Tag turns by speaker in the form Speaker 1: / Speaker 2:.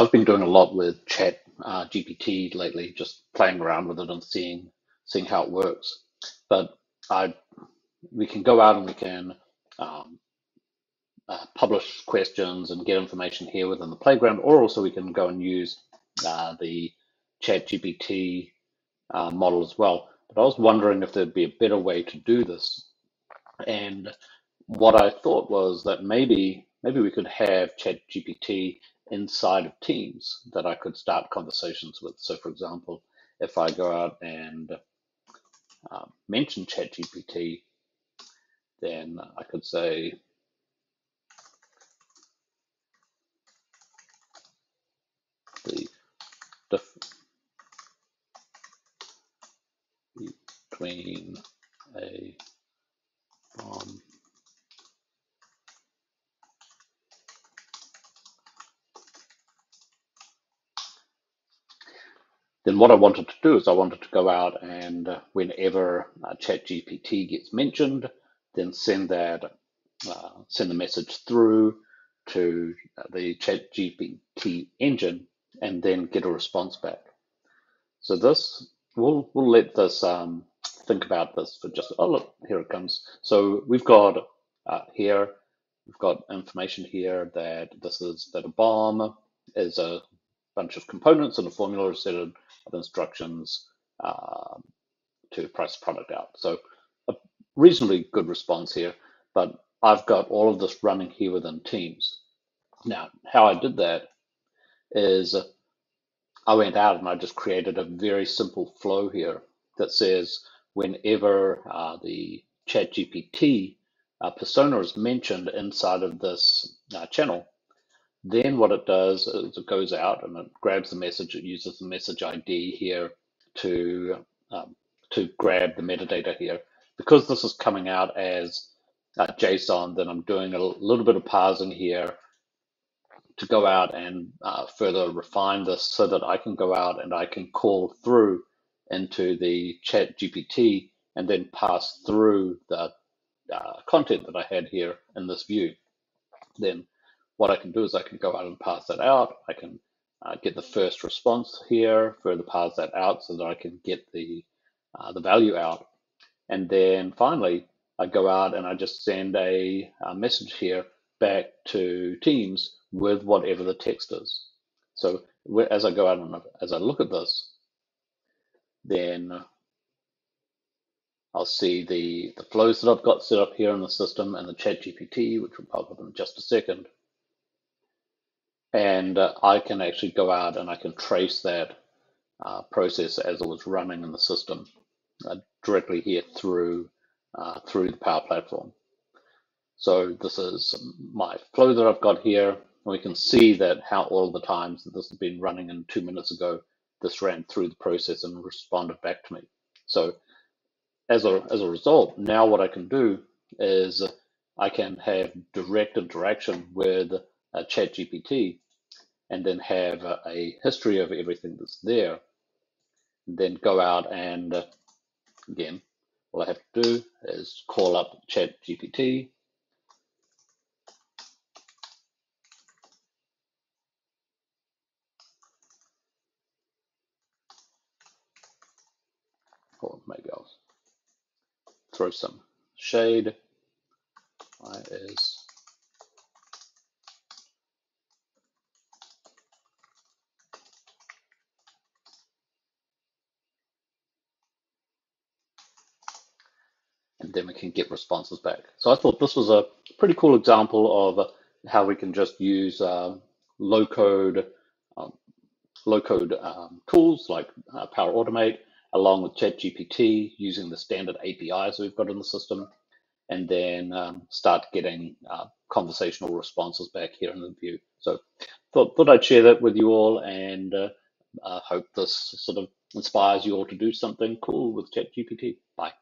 Speaker 1: I've been doing a lot with Chat uh, GPT lately, just playing around with it and seeing seeing how it works. But I we can go out and we can um, uh, publish questions and get information here within the playground, or also we can go and use uh, the Chat GPT uh, model as well. But I was wondering if there'd be a better way to do this. And what I thought was that maybe maybe we could have ChatGPT inside of Teams that I could start conversations with. So, for example, if I go out and uh, mention ChatGPT, then I could say, the difference between a then what I wanted to do is I wanted to go out and uh, whenever uh, ChatGPT gets mentioned, then send that uh, send the message through to uh, the ChatGPT engine and then get a response back. So this we'll we'll let this um, think about this for just oh look here it comes. So we've got uh, here we've got information here that this is that a BOM is a bunch of components and a formula set of instructions um, to price the product out. So a reasonably good response here, but I've got all of this running here within Teams. Now, how I did that is I went out and I just created a very simple flow here that says whenever uh, the ChatGPT uh, persona is mentioned inside of this uh, channel, then what it does is it goes out and it grabs the message. It uses the message ID here to um, to grab the metadata here. Because this is coming out as uh, JSON, then I'm doing a little bit of parsing here to go out and uh, further refine this so that I can go out and I can call through into the chat GPT and then pass through the uh, content that I had here in this view. Then what I can do is I can go out and pass that out. I can uh, get the first response here, further pass that out so that I can get the, uh, the value out. And then finally, I go out and I just send a, a message here back to Teams with whatever the text is. So as I go out and as I look at this, then I'll see the, the flows that I've got set up here in the system and the chat GPT, which will pop up in just a second and uh, I can actually go out and I can trace that uh, process as it was running in the system uh, directly here through uh, through the Power Platform. So this is my flow that I've got here. We can see that how all the times that this has been running in two minutes ago, this ran through the process and responded back to me. So as a, as a result, now what I can do is I can have direct interaction with uh, ChatGPT and then have a, a, history of everything that's there. Then go out and uh, again, all I have to do is call up ChatGPT. Or maybe I'll throw some shade. Is and then we can get responses back. So I thought this was a pretty cool example of how we can just use uh, low code um, low code um, tools like uh, Power Automate along with ChatGPT using the standard APIs we've got in the system, and then um, start getting uh, conversational responses back here in the view. So thought, thought I'd share that with you all and uh, uh, hope this sort of inspires you all to do something cool with ChatGPT. Bye.